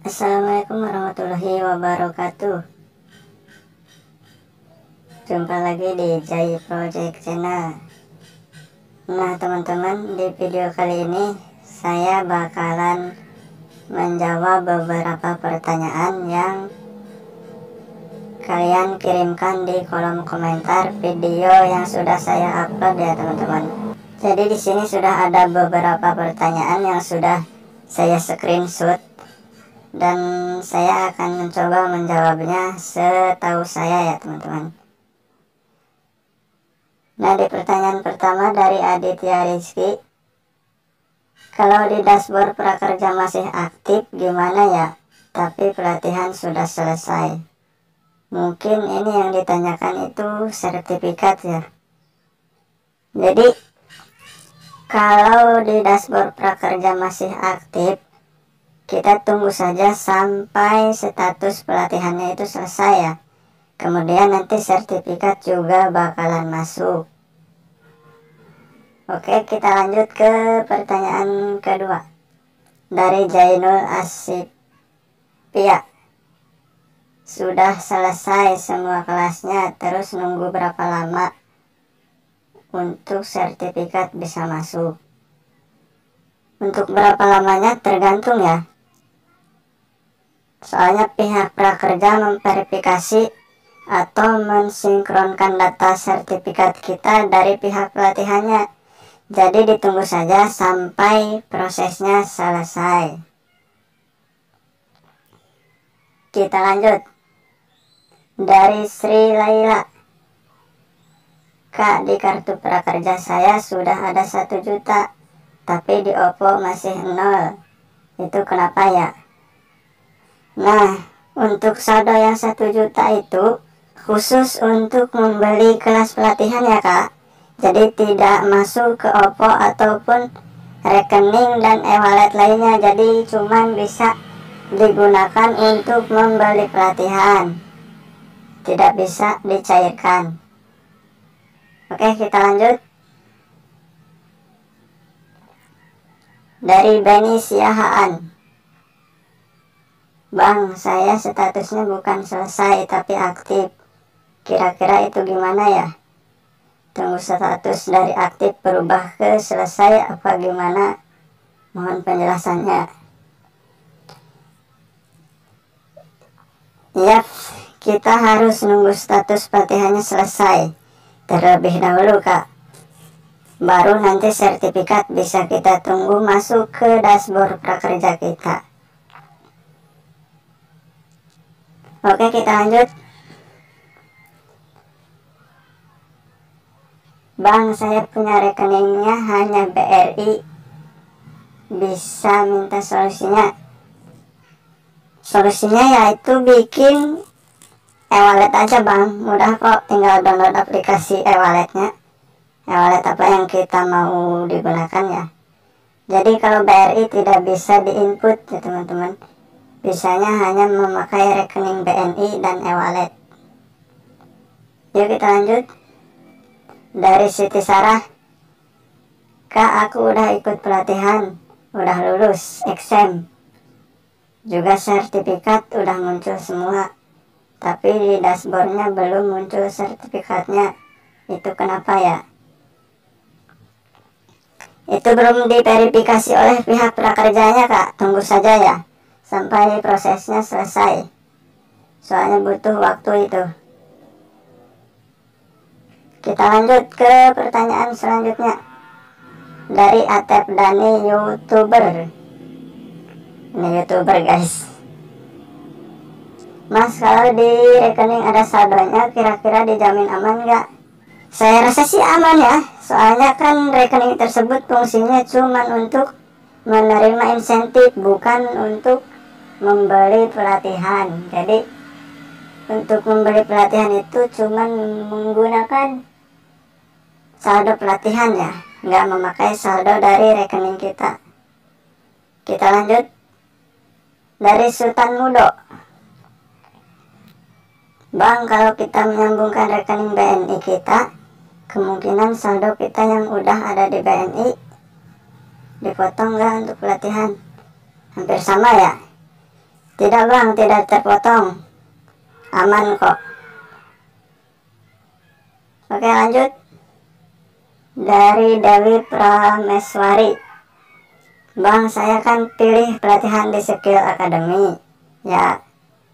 Assalamualaikum warahmatullahi wabarakatuh. Jumpa lagi di Jai Project Channel. Nah teman-teman di video kali ini Saya bakalan menjawab beberapa pertanyaan yang Kalian kirimkan di kolom komentar video yang sudah saya upload ya teman-teman. Jadi di sini sudah ada beberapa pertanyaan yang sudah saya screenshot dan saya akan mencoba menjawabnya setahu saya ya teman-teman. Nah di pertanyaan pertama dari Aditya Rizky kalau di dashboard prakerja masih aktif gimana ya? Tapi pelatihan sudah selesai. Mungkin ini yang ditanyakan itu sertifikat ya. Jadi kalau di dashboard prakerja masih aktif kita tunggu saja sampai status pelatihannya itu selesai ya. Kemudian nanti sertifikat juga bakalan masuk. Oke kita lanjut ke pertanyaan kedua. Dari Jainul Asip Pia sudah selesai semua kelasnya terus nunggu berapa lama untuk sertifikat bisa masuk? Untuk berapa lamanya tergantung ya Soalnya pihak prakerja memverifikasi atau mensinkronkan data sertifikat kita dari pihak pelatihannya. Jadi ditunggu saja sampai prosesnya selesai. Kita lanjut. Dari Sri Laila. Kak, di kartu prakerja saya sudah ada satu juta, tapi di OPPO masih nol. Itu kenapa ya? Nah, untuk saldo yang satu juta itu khusus untuk membeli kelas pelatihan ya kak. Jadi tidak masuk ke OPPO ataupun rekening dan e-wallet lainnya. Jadi cuma bisa digunakan untuk membeli pelatihan. Tidak bisa dicairkan. Oke, kita lanjut. Dari Beni Siahaan. Bang, saya statusnya bukan selesai tapi aktif. Kira-kira itu gimana ya? Tunggu status dari aktif berubah ke selesai apa gimana? Mohon penjelasannya. Yap, kita harus nunggu status pelatihannya selesai. Terlebih dahulu, Kak. Baru nanti sertifikat bisa kita tunggu masuk ke dashboard prakerja kita. Oke kita lanjut. Bang saya punya rekeningnya hanya BRI Bisa minta solusinya. Solusinya yaitu bikin e-wallet aja bang. Mudah kok tinggal download aplikasi e-walletnya. E-wallet apa yang kita mau digunakan ya. Jadi kalau BRI tidak bisa diinput ya teman-teman Bisanya hanya memakai rekening BNI dan e-wallet. Yuk kita lanjut. Dari Siti Sarah. Kak, aku udah ikut pelatihan. Udah lulus, exam. Juga sertifikat udah muncul semua. Tapi di dashboardnya belum muncul sertifikatnya. Itu kenapa ya? Itu belum diverifikasi oleh pihak prakerjanya kak. Tunggu saja ya sampai prosesnya selesai. Soalnya butuh waktu itu. Kita lanjut ke pertanyaan selanjutnya. Dari Atep Dani youtuber. Ini youtuber guys. Mas kalau di rekening ada saldonya kira-kira dijamin aman nggak? Saya rasa sih aman ya. Soalnya kan rekening tersebut fungsinya cuma untuk menerima insentif bukan untuk membeli pelatihan. Jadi untuk membeli pelatihan itu cuma menggunakan saldo pelatihan ya. Nggak memakai saldo dari rekening kita. Kita lanjut. Dari Sultan Mudo. Bang kalau kita menyambungkan rekening BNI kita kemungkinan saldo kita yang udah ada di BNI dipotong nggak untuk pelatihan? Hampir sama ya Tidak bang, tidak terpotong. Aman kok. Oke lanjut. Dari Dewi Prameswari. Bang, saya kan pilih pelatihan di Skill Academy. Ya,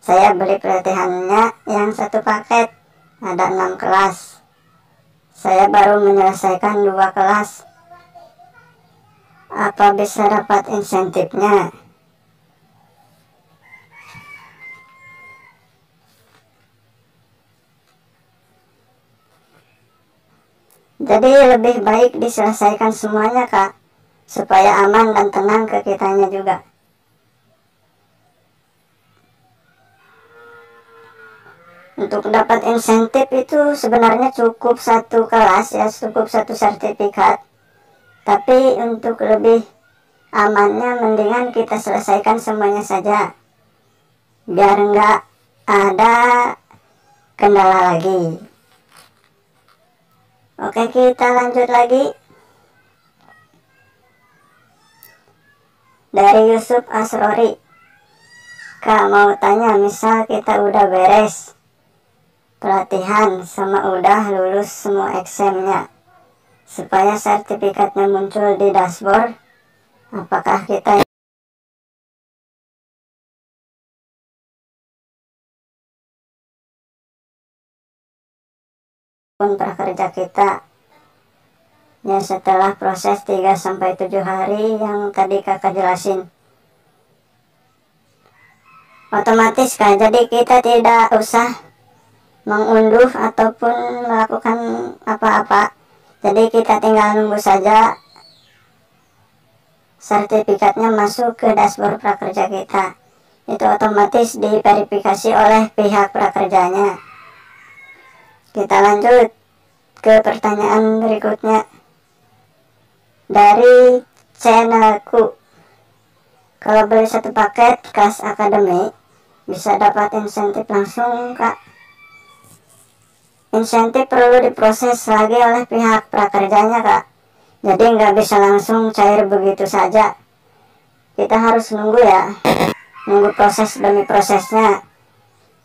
saya beli pelatihannya yang satu paket. Ada enam kelas. Saya baru menyelesaikan dua kelas. Apa bisa dapat insentifnya? Jadi lebih baik diselesaikan semuanya kak Supaya aman dan tenang ke kitanya juga. Untuk dapat insentif itu sebenarnya cukup satu kelas ya Cukup satu sertifikat. Tapi untuk lebih amannya mendingan kita selesaikan semuanya saja. Biar enggak ada kendala lagi Oke kita lanjut lagi. Dari Yusuf Asrori. Kak mau tanya misal kita udah beres Pelatihan sama udah lulus semua examnya Supaya sertifikatnya muncul di dashboard Apakah kita pun kita. Ya setelah proses 3-7 hari yang tadi kakak jelasin. Otomatis kan jadi kita tidak usah mengunduh ataupun melakukan apa-apa. Jadi kita tinggal nunggu saja sertifikatnya masuk ke dashboard prakerja kita. Itu otomatis diverifikasi oleh pihak prakerjanya kita lanjut ke pertanyaan berikutnya dari channelku. Kalau beli satu paket kas akademi bisa dapat insentif langsung kak. Insentif perlu diproses lagi oleh pihak prakerjanya kak. Jadi nggak bisa langsung cair begitu saja. Kita harus nunggu ya, nunggu proses demi prosesnya.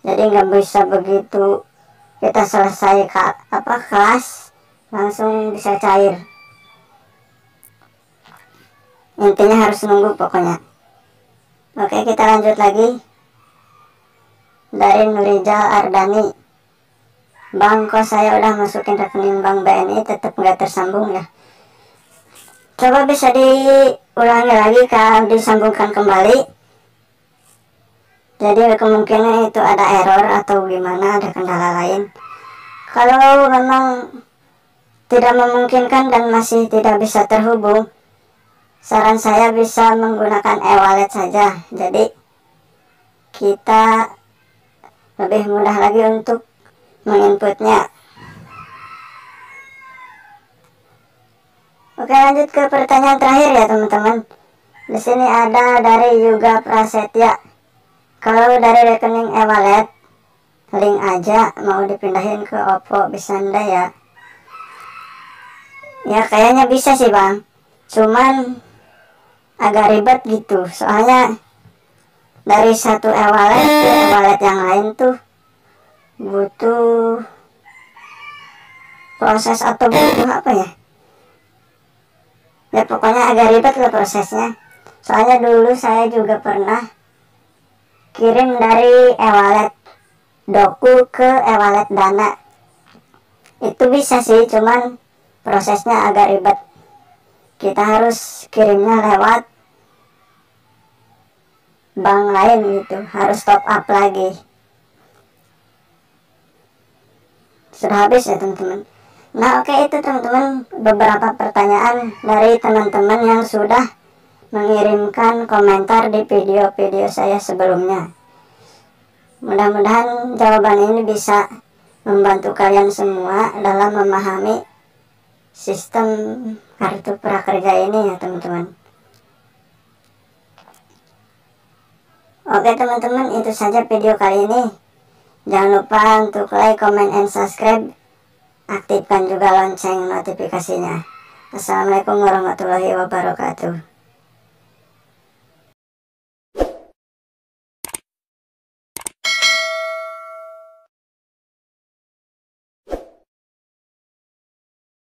Jadi nggak bisa begitu kita selesai apa kelas langsung bisa cair. Intinya harus nunggu pokoknya. Oke kita lanjut lagi. Dari Nurijal Ardani. Bang kok saya udah masukin rekening bank BNI tetap nggak tersambung ya? Coba bisa diulangi lagi kalau disambungkan kembali jadi kemungkinan itu ada error atau gimana ada kendala lain. Kalau memang tidak memungkinkan dan masih tidak bisa terhubung saran saya bisa menggunakan e-wallet saja. Jadi kita lebih mudah lagi untuk menginputnya. Oke lanjut ke pertanyaan terakhir ya teman-teman. Di sini ada dari Yuga Prasetya kalau dari rekening e-wallet link aja mau dipindahin ke Oppo bisa nda ya? Ya kayaknya bisa sih bang. Cuman agak ribet gitu. Soalnya dari satu e-wallet ke e-wallet yang lain tuh butuh proses atau butuh apa ya? Ya pokoknya agak ribet lah prosesnya. Soalnya dulu saya juga pernah kirim dari e-wallet doku ke e-wallet dana. Itu bisa sih cuman prosesnya agak ribet. Kita harus kirimnya lewat bank lain gitu harus top up lagi. Sudah habis ya teman-teman? Nah oke okay, itu teman-teman beberapa pertanyaan dari teman-teman yang sudah mengirimkan komentar di video-video saya sebelumnya. Mudah-mudahan jawaban ini bisa membantu kalian semua dalam memahami sistem kartu prakerja ini ya teman-teman. Oke teman-teman itu saja video kali ini. Jangan lupa untuk like, comment, and subscribe. Aktifkan juga lonceng notifikasinya. Assalamualaikum warahmatullahi wabarakatuh.